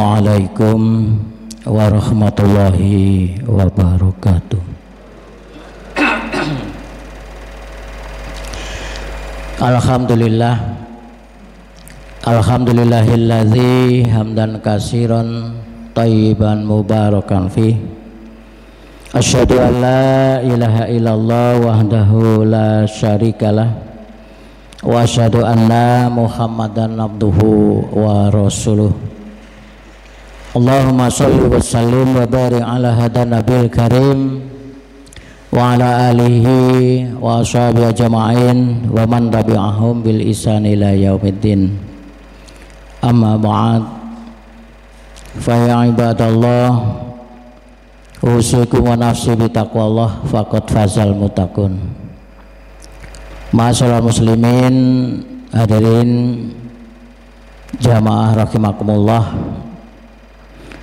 Assalamualaikum warahmatullahi wabarakatuh. Alhamdulillah. Alhamdulillahilladzi hamdan kasiran tayyiban mubarakan fi. Asyhadu an la ilaha illallah wahdahu la syarikalah. Wa asyhadu anna Muhammadan abduhu wa rasuluh Allahumma shalli wa sallim wa barik ala hadan nabil karim wa ala alihi wa ashabi ajma'in wa man tabi'ahum bil isan ila yaumiddin. Amma ba'd. Fa ya ibadallah usikum wa nafsi bi taqwallah faqad fazal mutakun Masyaallah muslimin hadirin jamaah rahimakumullah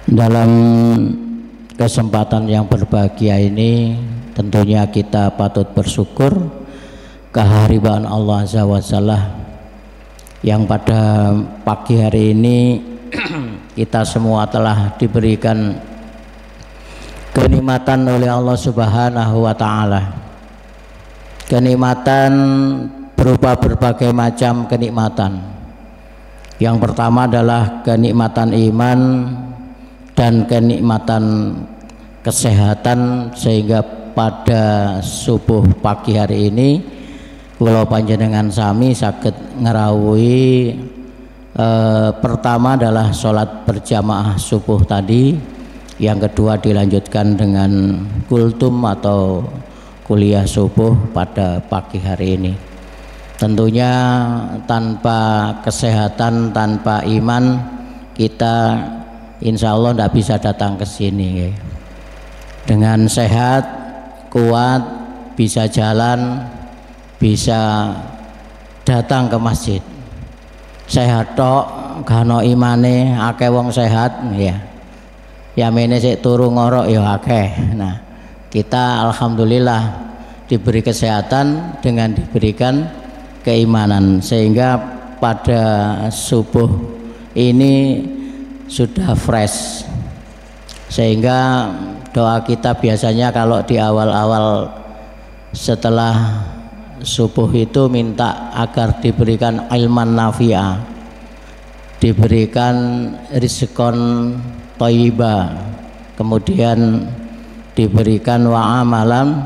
dalam kesempatan yang berbahagia ini tentunya kita patut bersyukur kehariban Allah Azza yang pada pagi hari ini kita semua telah diberikan kenikmatan oleh Allah Subhanahu wa taala. Kenikmatan berupa berbagai macam kenikmatan. Yang pertama adalah kenikmatan iman dan kenikmatan kesehatan sehingga pada subuh pagi hari ini kalau panjenengan sami sakit ngerawui eh, pertama adalah sholat berjamaah subuh tadi yang kedua dilanjutkan dengan kultum atau kuliah subuh pada pagi hari ini. Tentunya tanpa kesehatan tanpa iman kita insya Allah tidak bisa datang ke sini dengan sehat kuat, bisa jalan, bisa datang ke masjid. Sehat tok, gano imane, akeh wong sehat, ya. Ya mene sik turu ngorok ya akeh. Nah, kita alhamdulillah diberi kesehatan dengan diberikan keimanan sehingga pada subuh ini sudah fresh. Sehingga doa kita biasanya kalau di awal-awal setelah subuh itu minta agar diberikan ilman nafi'a diberikan rizkon toyiba kemudian diberikan wa amalan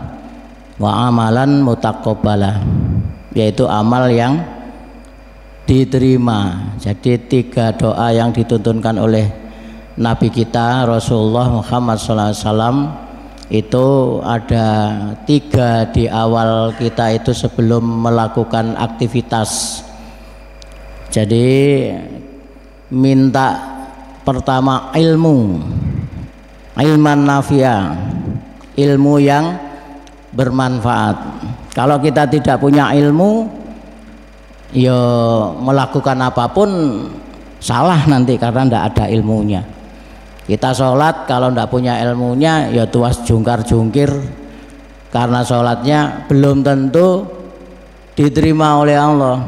wa amalan mutakobala yaitu amal yang diterima. Jadi tiga doa yang dituntunkan oleh Nabi kita Rasulullah Muhammad SAW itu ada tiga di awal kita itu sebelum melakukan aktivitas. Jadi minta pertama ilmu ilman nafia ilmu yang bermanfaat. Kalau kita tidak punya ilmu ya melakukan apa pun salah nanti karena tidak ada ilmunya. Kita sholat kalau tidak punya ilmunya ya tuas jungkar jungkir karena sholatnya belum tentu diterima oleh Allah.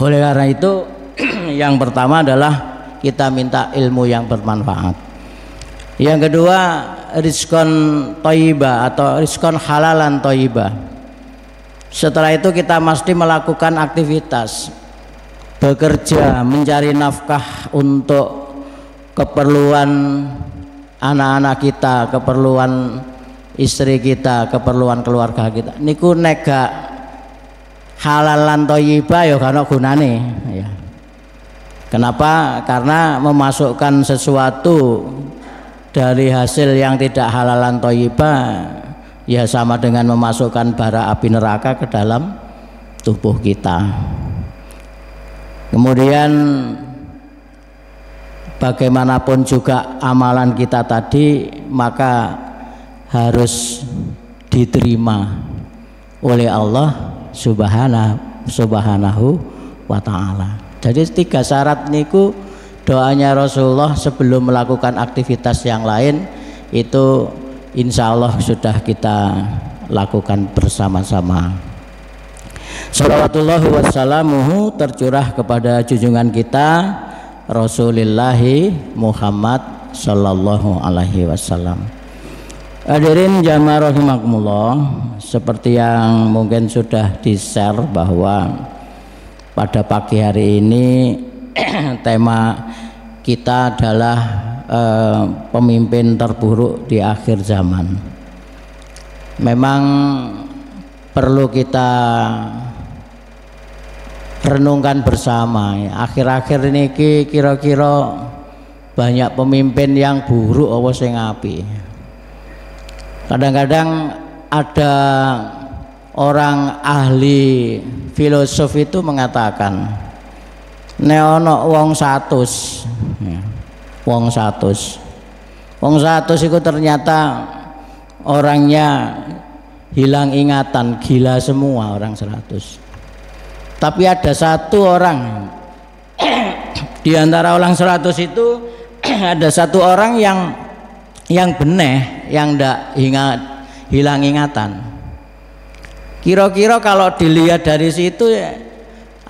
Oleh karena itu yang pertama adalah kita minta ilmu yang bermanfaat. Yang kedua rizkon toyiba atau rizkon halalan toyiba setelah itu kita mesti melakukan aktivitas bekerja mencari nafkah untuk keperluan anak-anak kita, keperluan istri kita, keperluan keluarga kita. Niku nega halal lan thayyibah ya kana gunane ya. Kenapa? Karena memasukkan sesuatu dari hasil yang tidak halalan thayyibah ya sama dengan memasukkan bara api neraka ke dalam tubuh kita. Kemudian bagaimanapun juga amalan kita tadi maka harus diterima oleh Allah subhanahu subhanahu wa ta'ala jadi tiga syarat niku doanya Rasulullah sebelum melakukan aktivitas yang lain itu insya Allah sudah kita lakukan bersama-sama Salawatullah wassalamuhu tercurah kepada junjungan kita Rasulillahi Muhammad sallallahu alaihi wasallam. Hadirin jamaah rahimakumullah, seperti yang mungkin sudah di-share bahwa pada pagi hari ini tema kita adalah eh, pemimpin terburuk di akhir zaman. Memang perlu kita renungkan bersama akhir-akhir ini kira-kira banyak pemimpin yang buruk apa sing api kadang-kadang ada orang ahli filosof itu mengatakan neono wong satus ya, wong satus. Wong satus itu ternyata orangnya hilang ingatan gila semua orang seratus. Tapi ada satu orang di antara orang seratus itu ada satu orang yang yang beneh yang tidak ingat hilang ingatan. Kira-kira kalau dilihat dari situ ya,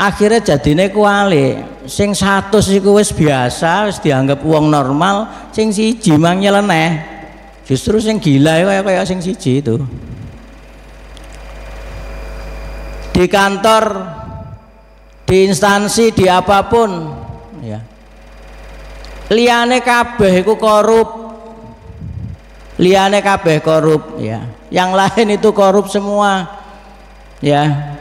akhirnya jadinya kuali sing satu sih wis biasa wis dianggap uang normal sing siji mang nyeleneh. Justru sing gila ya kayak sing siji itu. Di kantor di instansi di apa pun ya. Liane kabeh iku korup. Liane kabeh korup ya. Yang lain itu korup semua ya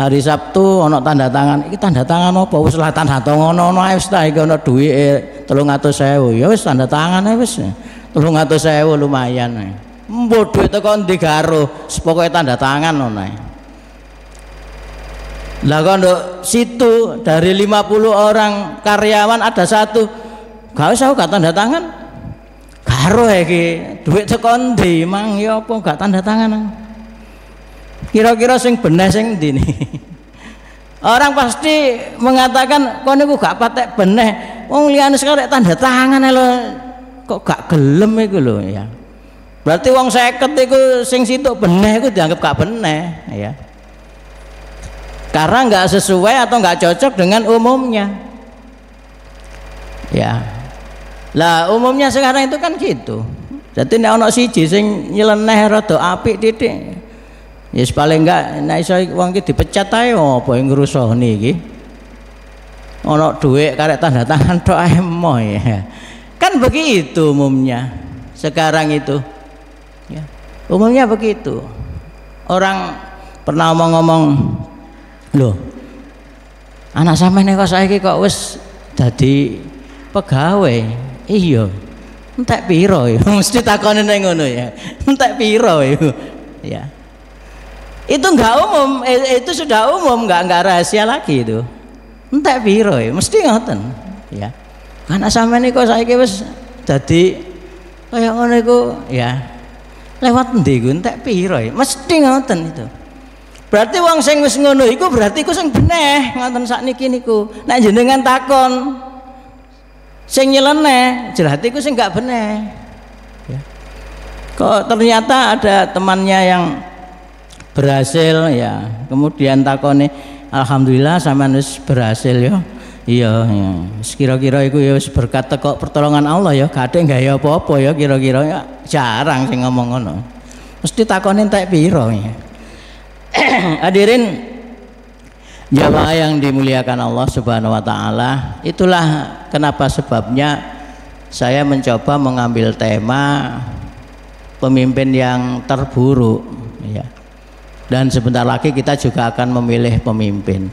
hari Sabtu ono tanda tangan. Iki tanda tangan apa? Wis lah tanda tangan ono ono wis ta iki ono duwike 300.000 ya wis tanda tangan wis. 300.000 lumayan mbok duit teko ndi garo pokoke tanda tangan ngono lah kalau situ dari 50 orang karyawan ada satu. Gak usah gak tanda tangan. Karo iki duit sekondi mang ya apa? Gak tanda tangan kira-kira sing bener sing ndi orang pasti mengatakan kau niku gak patek bener wong liyane sekarang tanda tangan lho kok gak gelem iku lho ya. Berarti wong seket iku sing situ bener iku dianggap gak bener ya. Karena nggak sesuai atau nggak cocok dengan umumnya. Ya. Lah umumnya sekarang itu kan gitu. Jadi nek ana siji sing nyeleneh rada apik titik ya paling enggak nek iso wong iki dipecat ae apa yang ngrusoni iki ana dhuwit karek tanda tangan tok ae ya kan begitu umumnya sekarang itu ya umumnya begitu orang pernah ngomong-ngomong Loh. Anak sampean kok saiki kok wis dadi pegawai. Iya. Entek piro ya? Mesti takone ning ngono ya. Entek piro ya? Ya. Itu enggak umum, eh, itu sudah umum, enggak enggak rahasia lagi itu. Entek piro ya? Mesti ngoten. Ya. Anak sampean kok saiki wis dadi kaya ngono iku ya. Lewat ndi ku entek piro ya? Mesti ngoten itu. Berarti wong sing wis ngono iku berarti iku sing beneh ngoten sakniki niku. Nek jenengan takon sing nyeleneh, berarti iku sing gak beneh. Ya. Kok ternyata ada temannya yang berhasil ya. Kemudian takone alhamdulillah sampean wis berhasil ya. Iya, ya. kira-kira iku ya berkat teko pertolongan Allah ya, gak ada ya apa-apa ya kira-kira ya jarang sing ngomong ngono. Mesti takone entek piro ya. Hadirin jamaah yang dimuliakan Allah Subhanahu wa taala, itulah kenapa sebabnya saya mencoba mengambil tema pemimpin yang terburuk. Dan sebentar lagi kita juga akan memilih pemimpin.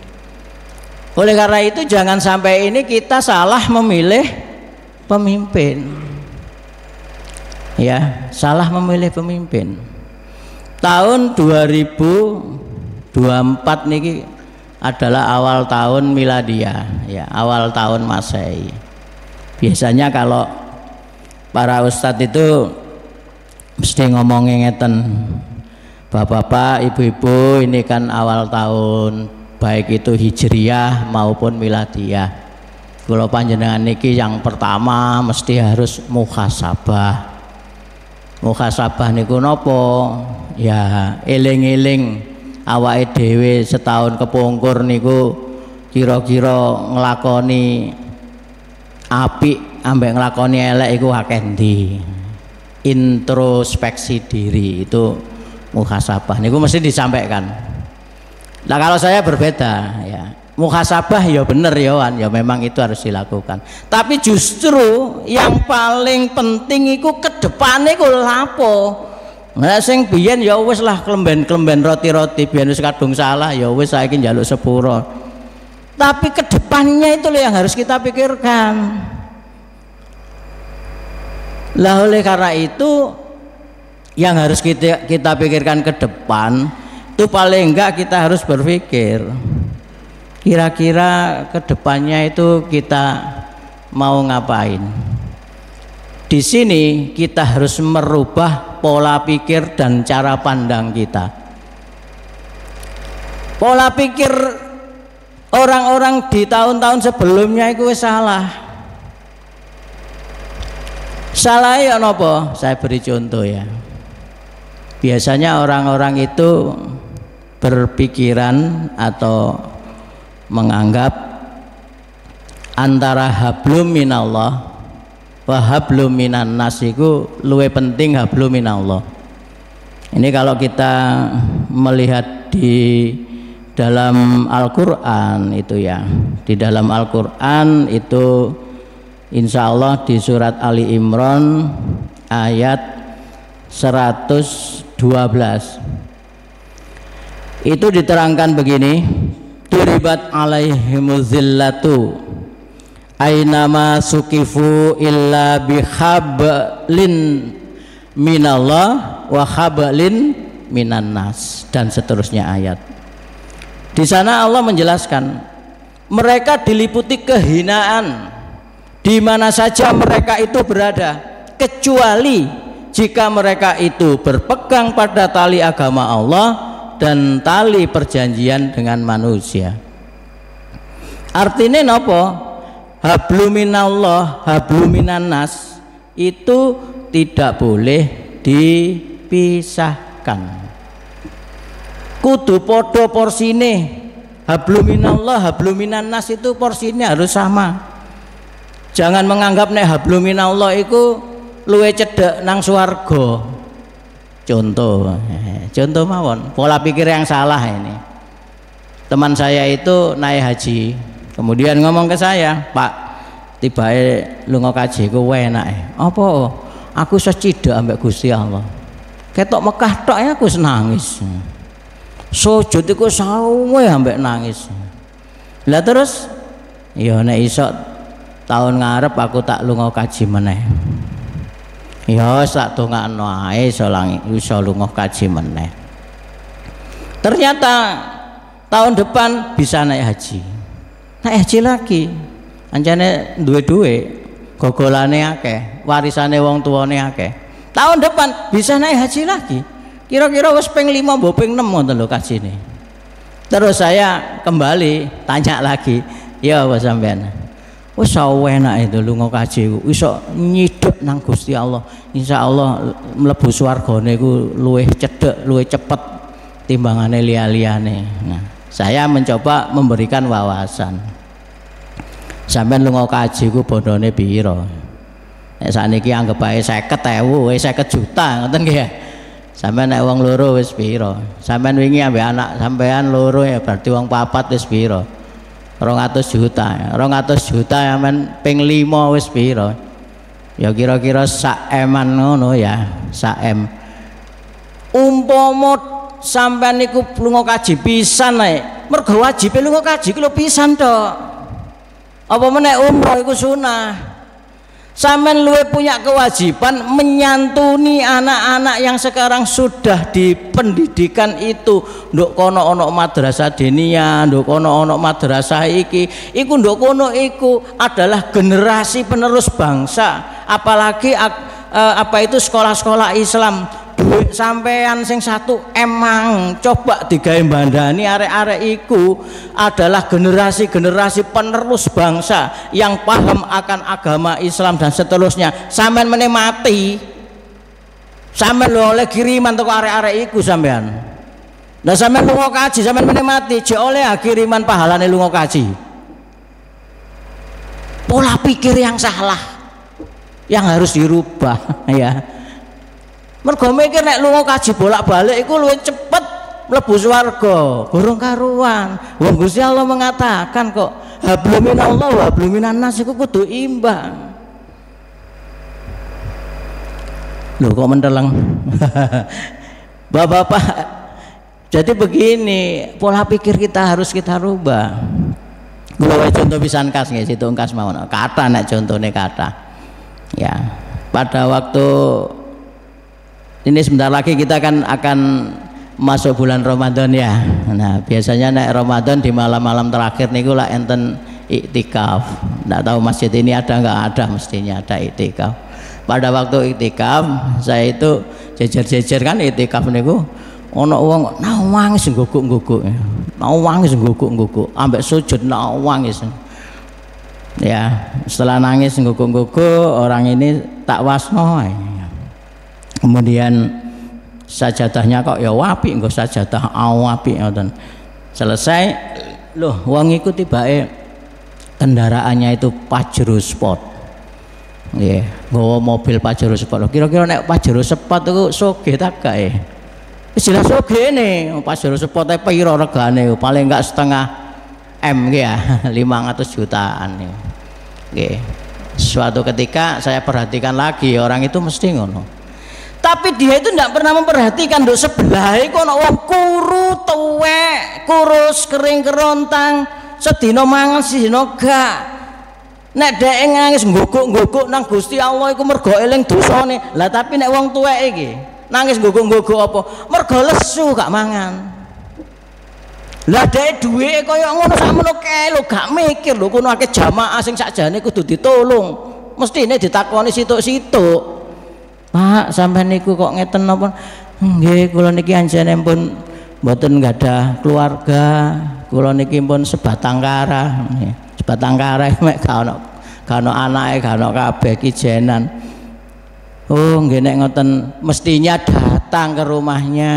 Oleh karena itu jangan sampai ini kita salah memilih pemimpin. Ya, salah memilih pemimpin tahun 2024 niki adalah awal tahun miladia ya awal tahun masehi biasanya kalau para ustadz itu mesti ngomongin ngeten bapak-bapak ibu-ibu ini kan awal tahun baik itu hijriyah maupun miladiyah kalau panjenengan niki yang pertama mesti harus muhasabah. Muhasabah niku nopo? Ya eling-eling. Awake dhewe setahun kepungkur niku kira-kira nglakoni api ambek nglakoni elek iku akeh ndi introspeksi diri itu muhasabah niku mesti disampaikan. Nah kalau saya berbeda ya. Muhasabah ya bener ya Wan. Ya memang itu harus dilakukan. Tapi justru yang paling penting itu ke depan itu lapo. Nah, sing biyen ya wis lah klemben-klemben roti-roti biyen wis kadung salah ya wis saiki njaluk sepuro. Tapi ke depannya itu yang harus kita pikirkan. Lah oleh karena itu yang harus kita kita pikirkan ke depan itu paling enggak kita harus berpikir kira-kira ke depannya itu kita mau ngapain. Di sini kita harus merubah pola pikir dan cara pandang kita. Pola pikir orang-orang di tahun-tahun sebelumnya itu salah. Salah ya nopo? Saya beri contoh ya biasanya orang-orang itu berpikiran atau menganggap antara hablum minallah wa hablum minan nas luwe penting hablum minallah. Ini kalau kita melihat di dalam Al-Quran itu ya di dalam Al-Quran itu Insya Allah di surat Ali Imran ayat 112 itu diterangkan begini duribat alaihimuzillatu ainama sukifu illa bihablin minallah wa hablin minan nas dan seterusnya ayat. Di sana Allah menjelaskan mereka diliputi kehinaan di mana saja mereka itu berada kecuali jika mereka itu berpegang pada tali agama Allah dan tali perjanjian dengan manusia. Artinya nopo? Habluminallah habluminanas itu tidak boleh dipisahkan. Kudu podo porsine. Habluminallah habluminanas itu porsinya harus sama. Jangan menganggap nek habluminallah itu luwe cedek nang suarga contoh contoh mawon. Pola pikir yang salah ini. Teman saya itu naik haji. Kemudian ngomong ke saya pak tiba lunga kaji ku enak apa? Aku secida ambek Gusti Allah. Ketok Mekah tok ya aku nangis. Sujud iku sawe ambek nangis. Lah terus ya nek iso tahun ngarep aku tak lunga kaji meneh ya sak dongakno ae iso iso lunga kaji meneh. Ternyata tahun depan bisa naik haji. Naik haji lagi. Anjane duwe-duwe gogolane akeh warisane wong tuane akeh. Tahun depan bisa naik haji lagi. Kira-kira wis ping 5 mbok ping 6 ngoten lho kajine. Terus saya kembali tanya lagi. Ya apa sampean wis enak itu lunga kaji iso nyiduk nang Gusti Allah. Insyaallah mlebu swargane iku luwih cedhek luwih cepet timbangane liya-liyane nah saya mencoba memberikan wawasan. Sampean lunga kaji ku bondone pira nek sakniki anggap ae 50.000 wis 50 juta ngoten nggih. Ya sampean nek wong loro wis pira sampean wingi ambek anak sampean loro ya berarti wong papat wis pira rong atus juta rong atus juta ya men ping lima wis piro ya kira-kira sak eman ngono ya sak em. Umpama sampean niku lunga kaji pisan ae. Mergo wajib lunga kaji ku pisan tok. Apa meneh umroh iku sunah Sampean luwe punya kewajiban menyantuni anak-anak yang sekarang sudah di pendidikan itu. Nduk kono ono madrasah dinia, nduk kono ono madrasah iki, iku nduk kono iku adalah generasi penerus bangsa. Apalagi uh, apa itu sekolah-sekolah Islam duit sampean sing satu emang. Coba digawe bandani arek-arek iku adalah generasi-generasi penerus bangsa yang paham akan agama Islam dan seterusnya. Sampean menikmati sampean lo oleh kiriman untuk arek-arek iku sampean. Nah sampean lunga kaji sampean menikmati jek oleh kiriman pahalane lunga kaji. Pola pikir yang salah yang harus dirubah ya mergo mikir nek lunga kaji bolak-balik iku luwih cepet mlebu swarga. Burung karuan. Wong Gusti Allah mengatakan kok hablum minallah wa hablum nas iku kudu imbang. Loh kok mendeleng Bapak-bapak jadi begini pola pikir kita harus kita rubah. Gue contoh pisan kas nggih situ kas mau kata nek contohnya kata. Ya pada waktu ini sebentar lagi kita kan akan masuk bulan Ramadan ya. Nah biasanya naik Ramadan di malam-malam terakhir nih lah enten iktikaf. Nggak tahu masjid ini ada nggak? Ada mestinya ada iktikaf. Pada waktu iktikaf saya itu jejer-jejer kan iktikaf niku. Ono wong nawangis guguk-guguk nawangis guguk-guguk ambek sujud nawangis ya setelah nangis guguk-guguk orang ini tak wasno kemudian sajadahnya kok ya wapi enggak sajadah awapi ngoten. Selesai loh wong iku tibake kendaraannya itu Pajero Sport nggih nggawa mobil Pajero Sport kira-kira nek Pajero Sport itu soge tak gae jelas soge nih Pajero Sport e piro regane? Paling enggak setengah M ya. 500 jutaan nggih. Suatu ketika saya perhatikan lagi orang itu mesti ngono tapi dia itu tidak pernah memperhatikan do sebelah ana wong kuru tuwek kurus kering kerontang sedina mangan sedina gak. Nek dhek nangis ngguguk-ngguguk nang Gusti Allah iku mergo eling dosane. Lah tapi nek wong tuwek iki nangis ngguguk-ngguguk apa? Mergo lesu gak mangan. Lah dhek duwe kaya ngono sakmono kae lho gak mikir lho kono akeh jamaah sing sakjane kudu ditolong. Mestine ditakoni situk-situk Pak sampai niku kok ngeten napa nggih kula niki anjene pun mboten ada keluarga kula niki pun sebatang kara sebatang kara mek gak ono gak ono anake gak ono kabeh kijenan oh nggih nek ngoten mestinya datang ke rumahnya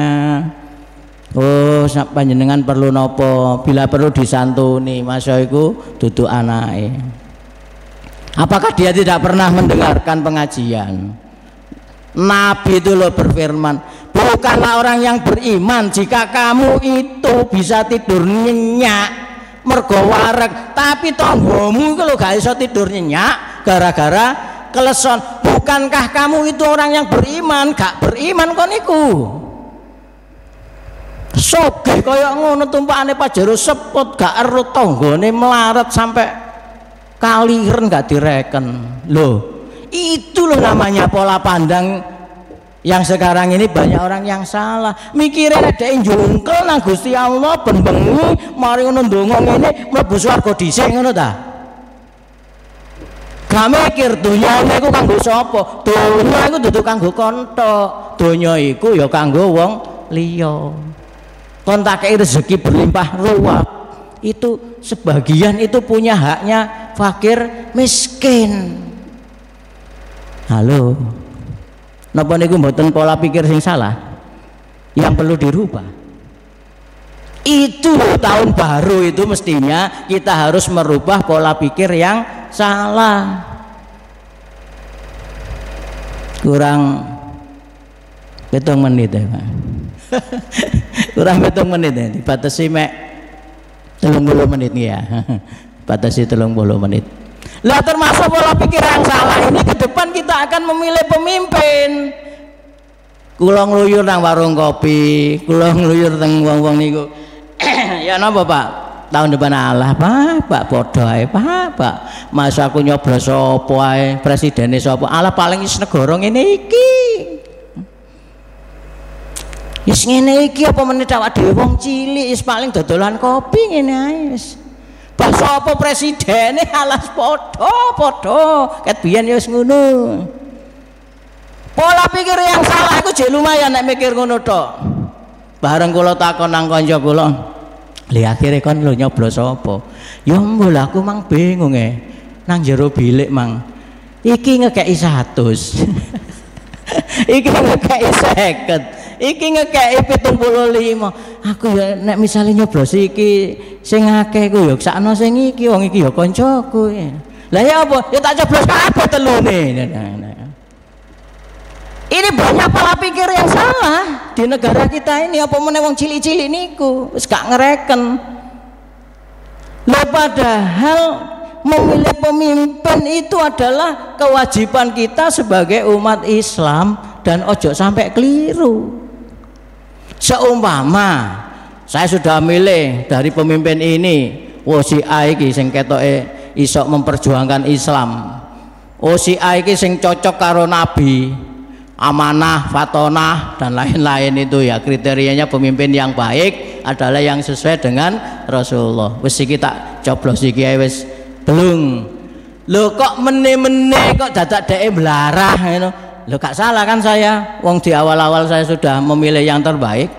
Oh, panjenengan perlu nopo? Bila perlu disantuni, masa iku duduk anake. Apakah dia tidak pernah mendengarkan pengajian? Nabi itu loh berfirman bukanlah orang yang beriman jika kamu itu bisa tidur nyenyak mergo wareg. Tapi tonggomu itu lo gak bisa tidur nyenyak gara-gara keleson. Bukankah kamu itu orang yang beriman? Gak beriman kon iku soge kaya ngono tumpakane pajero sepot gak erut tanggane melarat sampai kaliren gak direken. Loh itu loh namanya pola pandang yang sekarang ini banyak orang yang salah. Mikirin ada yang jungkel nang Gusti Allah ben mari ngono ndonga ngene mlebu swarga dhisik ngono ta? Gak mikir donya iku kanggo sapa? Donya iku dudu kanggo kontok. Donya iku ya kanggo wong liya. Kon tak rezeki berlimpah ruah itu sebagian itu punya haknya fakir miskin halo. Napa niku mboten pola pikir sing salah? Yang perlu dirubah. Itu tahun baru itu mestinya kita harus merubah pola pikir yang salah. Kurang hitung menit ya Pak. Kurang hitung menit ya dibatasi mek telung puluh menit ya. Batasi telung puluh menit lah termasuk pola pikir yang salah ini ke depan kita akan memilih pemimpin. Kula ngluyur nang warung kopi, kula ngluyur teng wong-wong niku. ya napa Pak? Tahun depan Allah, Pak, Pak padha Pak, Pak. Masa aku nyoblos sapa ae, presidene? Allah paling is negara ngene iki. Wis ngene iki apa meneh awak cilik is paling dodolan kopi ngene ae Bahasa apa presiden alas podo podo ket biyen ya ngono. Pola pikir yang salah iku jek lumayan nek mikir ngono tok. Bareng kula takon nang kanca kula, "Li akhire kon lho nyoblos apa?" Ya mbul aku mang bingung e. Nang jero bilik mang. Iki ngekeki 100. Iki ngekeki 50 iki ngekeki 75 aku ya nek misalnya nyoblos iki sing akeh ku ya sakno sing iki wong iki ya kancaku Lah ya apa? Ya tak coblos kabeh telune. Ini banyak pola pikir yang salah di negara kita ini apa meneh wong cilik-cilik niku wis gak ngereken. Lah padahal memilih pemimpin itu adalah kewajiban kita sebagai umat Islam dan ojo sampai keliru. Seumpama saya sudah milih dari pemimpin ini, oh si A iki sing ketoke iso memperjuangkan Islam. Oh si A iki sing cocok karo nabi, amanah, fatonah dan lain-lain itu ya kriterianya pemimpin yang baik adalah yang sesuai dengan Rasulullah. Wis iki tak coblos iki wis belum. Lo kok mene-mene kok dadak dhek melarah ngono. Lo gak salah kan saya. Wong di awal-awal saya sudah memilih yang terbaik.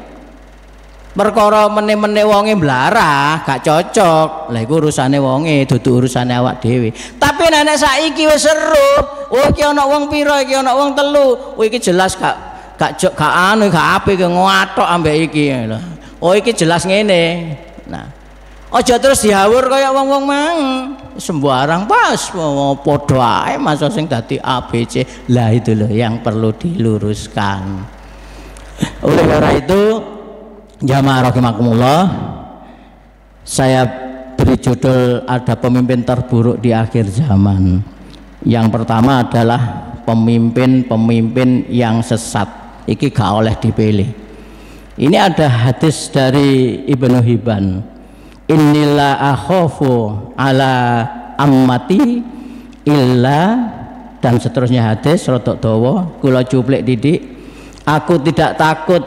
Perkara mene-mene wonge mlarah, gak cocok. Lah iku urusane wonge, dudu urusane awak dhewe. Tapi nenek saiki wis seru. Oh iki ana wong pira, iki ana wong telu. Oh iki jelas gak gak gak anu gak apik ngoatok ambek iki. Oh iki jelas ngene. Nah, aja terus diawur kaya wong-wong mang. Sembarang pas padha ae masa sing dadi ABC lah itu loh yang perlu diluruskan. Oleh karena itu jamaah rahimakumullah saya beri judul ada pemimpin terburuk di akhir zaman. Yang pertama adalah pemimpin-pemimpin yang sesat. Iki gak oleh dipilih. Ini ada hadis dari Ibnu Hibban innila akhafu ala ammati illa dan seterusnya hadis rotok dawa kula cuplik didik. Aku tidak takut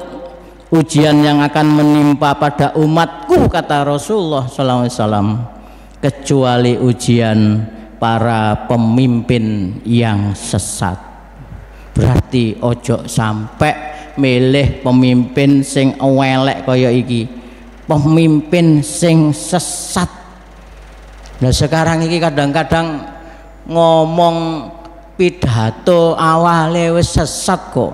ujian yang akan menimpa pada umatku kata Rasulullah SAW kecuali ujian para pemimpin yang sesat. Berarti ojo sampai milih pemimpin sing welek kaya iki pemimpin sing sesat. Nah sekarang ini kadang-kadang ngomong pidato awale wis sesat kok.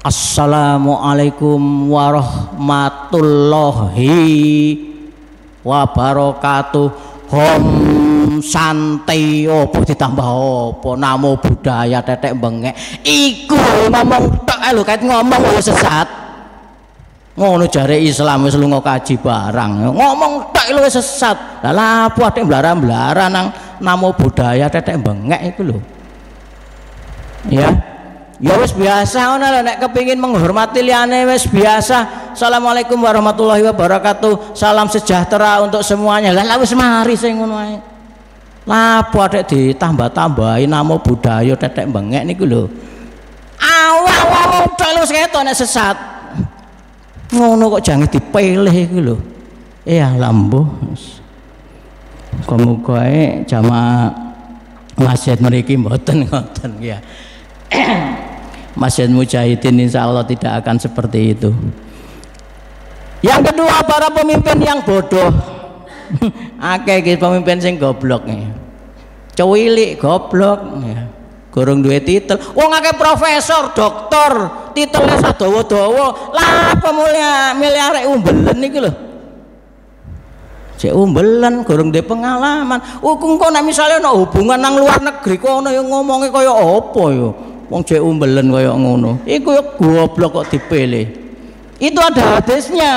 Assalamualaikum warahmatullahi wabarakatuh. Hom santai opo ditambah opo? Namo budaya tetek bengek. Iku ngomong tak lho kait ngomong sesat ngono jare Islam wis lunga kaji barang. Ngomong tak lu sesat. Lah lapo atik mblara-mblara nang namo budaya tetek bengek iku lho? Ya? Ya wis biasa ngono lho nek kepengin menghormati liyane wis biasa. Assalamualaikum warahmatullahi wabarakatuh. Salam sejahtera untuk semuanya. Lah wis mari sing ngono ae. Lapo atik ditambah-tambahi namo budaya tetek bengek niku lho? Awal-awal tak lu nek sesat ngono kok jangan dipilih iku lho. Iya lambo muga ae jamaah masjid mriki mboten ngoten ya. Masjid Mujahidin insya Allah tidak akan seperti itu. Yang kedua para pemimpin yang bodoh. Akeh pemimpin sing goblok nih cuwilik goblok ya. Gorong duwe titel. Wong akeh profesor doktor titelnya sadawa-dawa lah apa mulia milih arek umbelen iki lho? Cek umbelen gorong pengalaman. Hukum kok nek misale ana hubungan nang luar negeri kok ana yang ngomongnya kaya apa ya? Wong cek umbelen kaya ngono. Iku ya goblok kok dipilih. Itu ada hadisnya.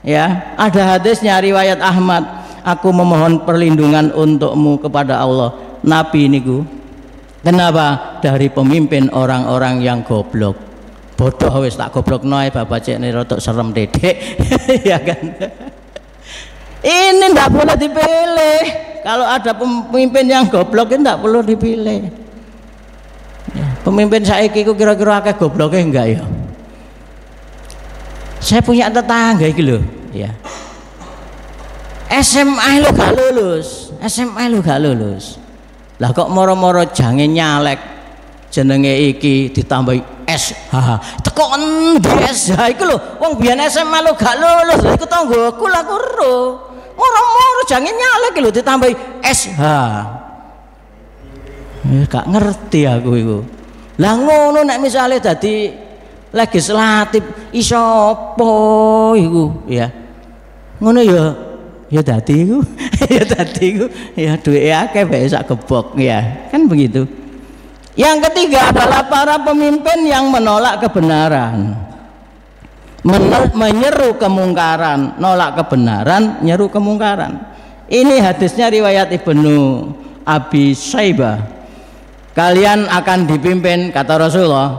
Ya ada hadisnya riwayat Ahmad. Aku memohon perlindungan untukmu kepada Allah. Nabi niku Kenapa? Dari pemimpin orang-orang yang goblok. Bodoh wis tak goblok noy bapak cek nih rotok serem dedek, ya kan? Ini tidak boleh dipilih. Kalau ada pemimpin yang goblok ini tidak perlu dipilih. Ya, pemimpin saya itu kira-kira akeh gobloknya enggak ya? Saya punya tetangga gitu loh, ya. SMA lo gak lulus, SMA lo gak lulus lah kok moro-moro jange nyalek jenenge iki ditambah S. Ha teko endi S. Ha iku lho wong biyen SMA lo gak lulus. Lha iku tanggoku lah kuro moro-moro jange nyalek lho ditambah S. Ha. Eh, gak ngerti aku iku. Lah ngono nek misale dadi legislatif iso apa iku? Ya. Ngono ya ya dadi iku ya dadi iku ya duwe akeh bae sak gebok ya. Kan begitu. Yang ketiga adalah para pemimpin yang menolak kebenaran. Menyeru kemungkaran. Nolak kebenaran nyeru kemungkaran. Ini hadisnya riwayat Ibnu Abi Saibah kalian akan dipimpin kata Rasulullah.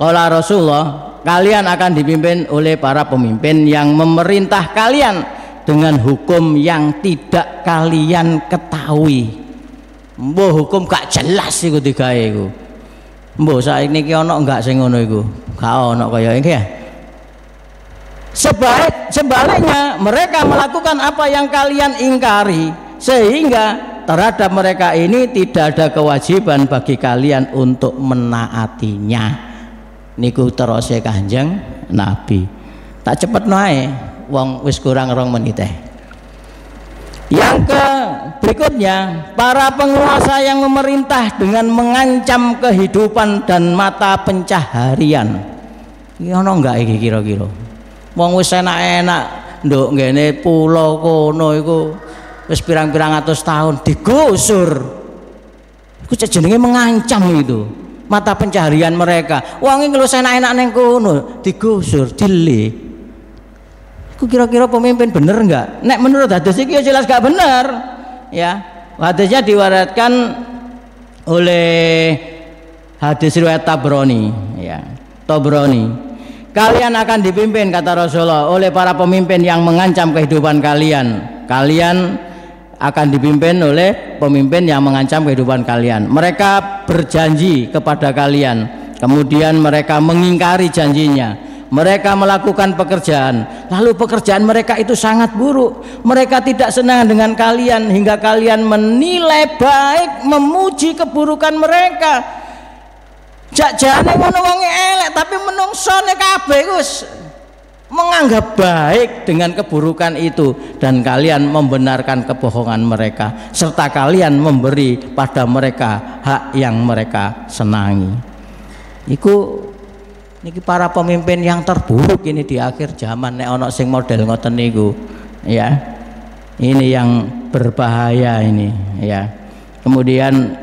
Kalau Rasulullah kalian akan dipimpin oleh para pemimpin yang memerintah kalian dengan hukum yang tidak kalian ketahui. Mbuh hukum gak jelas iku digawe iku. Mbuh saiki iki ana enggak sing ngono iku? Gak ana kaya iki ya. Sebalik, sebaliknya mereka melakukan apa yang kalian ingkari sehingga terhadap mereka ini tidak ada kewajiban bagi kalian untuk menaatinya. Niku terus kanjeng Nabi. Tak cepet nae wong wis kurang rong menit eh. yang ke berikutnya para penguasa yang memerintah dengan mengancam kehidupan dan mata pencaharian. Ini ono enggak iki kira-kira? Wong wis enak-enak nduk ngene pulau kono iku wis pirang-pirang atus tahun digusur. Iku jenenge mengancam itu mata pencaharian mereka. Iki lho enak-enak ning kono digusur dile iku kira-kira pemimpin bener enggak nek menurut hadis iki ya jelas gak bener ya hadisnya diwaratkan oleh hadis riwayat Tabrani ya Tabrani Kalian akan dipimpin kata Rasulullah oleh para pemimpin yang mengancam kehidupan kalian. Kalian akan dipimpin oleh pemimpin yang mengancam kehidupan kalian. Mereka berjanji kepada kalian, kemudian mereka mengingkari janjinya. Mereka melakukan pekerjaan, lalu pekerjaan mereka itu sangat buruk. Mereka tidak senang dengan kalian hingga kalian menilai baik, memuji keburukan mereka. Jane ngono wonge elek tapi menungsone kabeh Gus. Menganggap baik dengan keburukan itu dan kalian membenarkan kebohongan mereka serta kalian memberi pada mereka hak yang mereka senangi. Iku niki para pemimpin yang terburuk ini di akhir zaman. Nek ana sing model ngoten niku ya. Ini yang berbahaya ini ya. Kemudian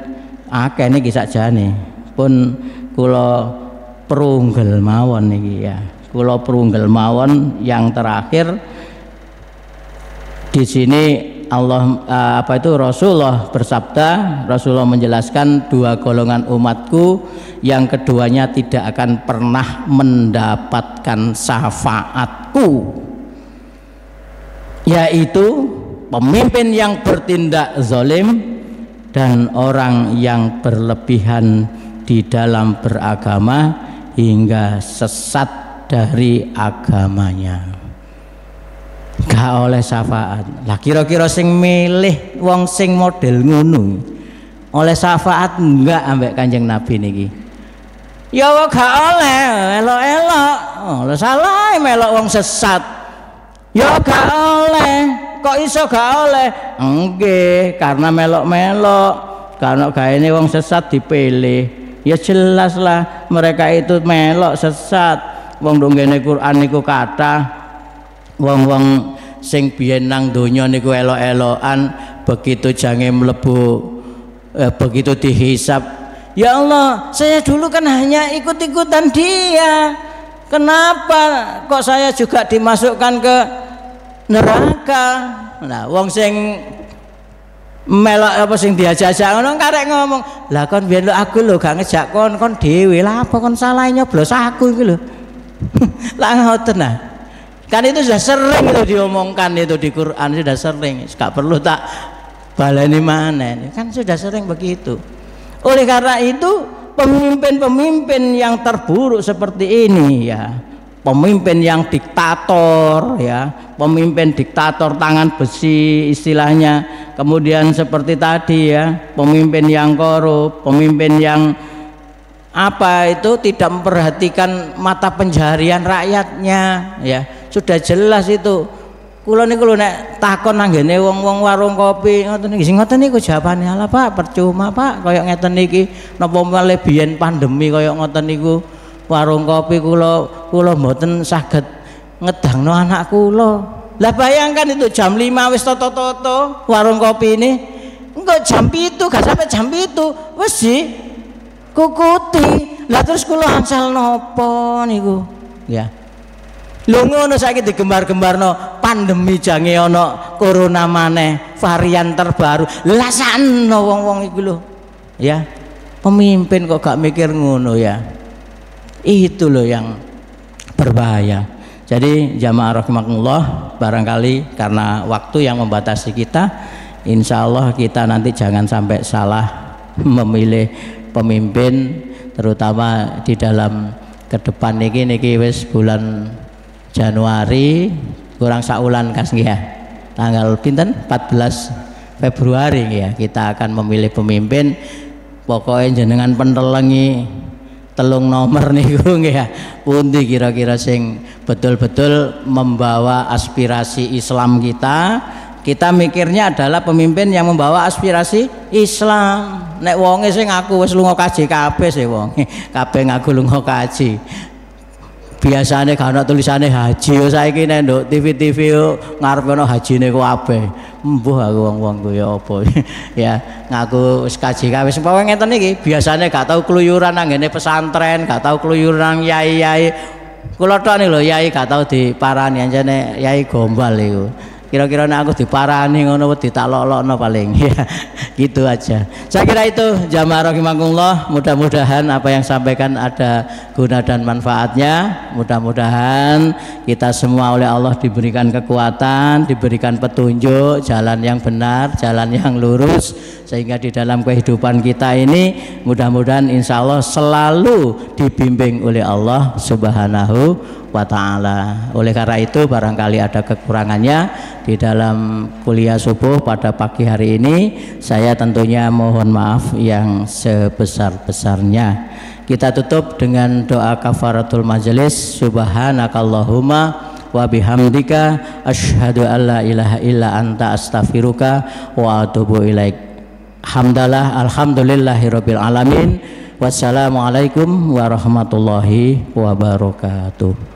akeh niki sakjane pun kula perunggel mawon niki ya. Kula perunggel mawon yang terakhir di sini Allah uh, apa itu Rasulullah bersabda Rasulullah menjelaskan dua golongan umatku yang keduanya tidak akan pernah mendapatkan syafaatku yaitu pemimpin yang bertindak zalim dan orang yang berlebihan di dalam beragama hingga sesat dari agamanya gak oleh syafaat. Lah kira-kira sing milih wong sing model ngono. Oleh syafaat enggak ambek kanjeng nabi niki? Ya gak oleh. Elok-elok. Oleh salah melok wong sesat. Ya gak oleh. Kok iso gak oleh? Enggak karena melok-melok. Karena gak ini wong sesat dipilih. Ya jelas lah mereka itu melok sesat. Wong donggene Quran niku kata wong-wong sing biyen nang donya niku elok-elokan begitu jange mlebu eh, begitu dihisap ya Allah saya dulu kan hanya ikut-ikutan dia. Kenapa kok saya juga dimasukkan ke neraka? Nah wong sing melok apa sing diajak-ajak ngono karek ngomong lah kon biyen aku lho gak ngejak kon kon dhewe. Lah apa kon salah nyoblos aku iki lho? Lah ngoten nah kan itu sudah sering itu diomongkan itu di Quran sudah sering. Gak perlu tak baleni mana kan sudah sering begitu. Oleh karena itu pemimpin-pemimpin yang terburuk seperti ini ya. Pemimpin yang diktator ya. Pemimpin diktator tangan besi istilahnya. Kemudian seperti tadi ya. Pemimpin yang korup pemimpin yang apa itu tidak memperhatikan mata pencaharian rakyatnya ya sudah jelas itu kula niku lho nek takon nanggene wong-wong warung kopi ngoten iki ngoten niku jawabane ala Pak percuma Pak kaya ngeten niki napa malih biyen pandemi kaya ngoten niku warung kopi kula kula mboten saged ngedangno anak kula Lah bayangkan itu jam 5 wis toto-toto warung kopi ini. Enggak jam itu gak sampai jam itu. Wis kukuti. Lah terus kula angsal nopo niku? Ya. Lho ngono saiki digembar-gembarno pandemi jange ana corona maneh, varian terbaru. Lah sakno wong-wong iku lho. Ya. Pemimpin kok gak mikir ngono ya. Itu loh yang berbahaya. Jadi jamaah rahimakumullah barangkali karena waktu yang membatasi kita, insya Allah kita nanti jangan sampai salah memilih pemimpin terutama di dalam ke depan niki niki wis bulan Januari kurang saulan kas ya. Tanggal pinten? 14 Februari ya. Kita akan memilih pemimpin. Pokoknya jenengan pentelengi telung nomor niku ya. Pundi kira-kira sing betul-betul membawa aspirasi Islam kita? Kita mikirnya adalah pemimpin yang membawa aspirasi Islam. Nek wonge sing ngaku wis lunga kaji kabeh sih wong. Kabeh ngaku lunga kaji biasanya gak tulisannya haji. Yo saiki nek nduk TV-TV yo ngarep ono hajine kabeh mbuh aku wong-wong ku ya apa. Ya ngaku wis kaji kabeh sempawang ngeten iki biasanya gak tau keluyuran nang pesantren gak tau keluyuran yai-yai. Kula tok lho yai gak tau diparani anjene yai gombal iku kira-kira nek aku diparani ngono wedi tak lolokno paling. Ya gitu aja. Saya kira itu jamaah rahimakumullah. Mudah-mudahan apa yang sampaikan ada guna dan manfaatnya. Mudah-mudahan kita semua oleh Allah diberikan kekuatan diberikan petunjuk jalan yang benar jalan yang lurus sehingga di dalam kehidupan kita ini mudah-mudahan insya Allah selalu dibimbing oleh Allah subhanahu wa ta'ala. Oleh karena itu barangkali ada kekurangannya di dalam kuliah subuh pada pagi hari ini saya tentunya mohon maaf yang sebesar-besarnya. Kita tutup dengan doa kafaratul majelis subhanakallahumma wa bihamdika asyhadu alla ilaha illa anta astaghfiruka wa atubu ilaik. Hamdalah alhamdulillahirabbil alamin. Wassalamualaikum warahmatullahi wabarakatuh